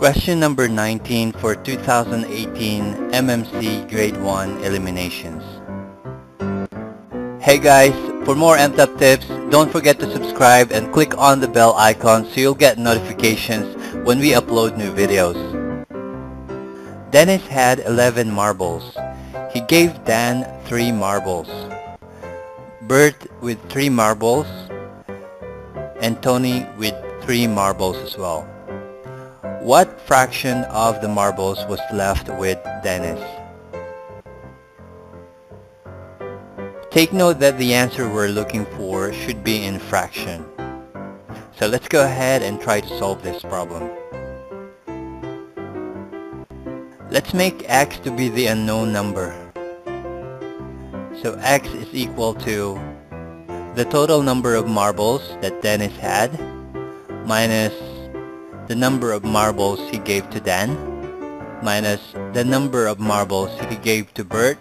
Question number 19 for 2018 MMC Grade 1 Eliminations. Hey guys, for more MTAP tips, don't forget to subscribe and click on the bell icon so you'll get notifications when we upload new videos. Dennis had 11 marbles. He gave Dan 3 marbles. Bert with 3 marbles and Tony with 3 marbles as well. What fraction of the marbles was left with Dennis? Take note that the answer we're looking for should be in fraction. So let's go ahead and try to solve this problem. Let's make x to be the unknown number. So x is equal to the total number of marbles that Dennis had minus the number of marbles he gave to Dan minus the number of marbles he gave to Bert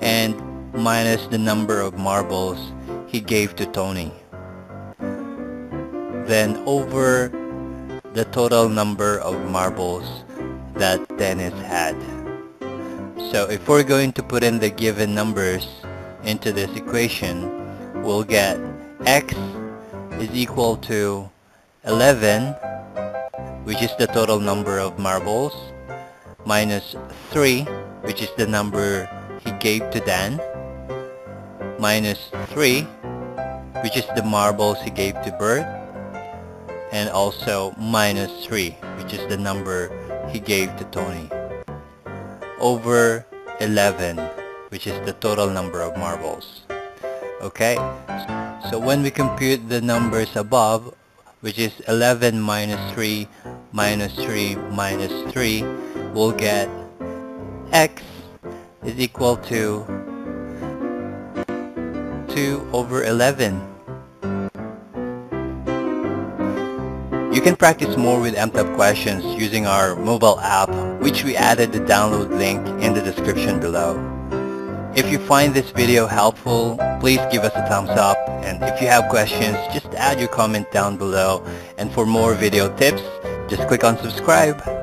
and minus the number of marbles he gave to Tony. Then over the total number of marbles that Dennis had. So if we're going to put in the given numbers into this equation, we'll get x is equal to 11, which is the total number of marbles, minus 3, which is the number he gave to Dan, minus 3, which is the marbles he gave to Bert, and also minus 3, which is the number he gave to Tony, over 11, which is the total number of marbles. Okay, so when we compute the numbers above, which is 11 minus mm. 3 minus 3 minus 3, we'll get x is equal to 2 over 11. You can practice more with MTAP questions using our mobile app, which we added the download link in the description below. If you find this video helpful, please give us a thumbs up and if you have questions, just add your comment down below and for more video tips, just click on subscribe.